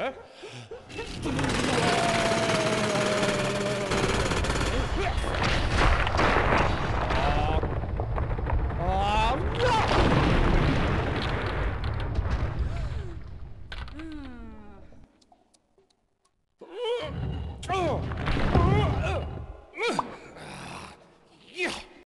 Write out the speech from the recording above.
Okay. Oh!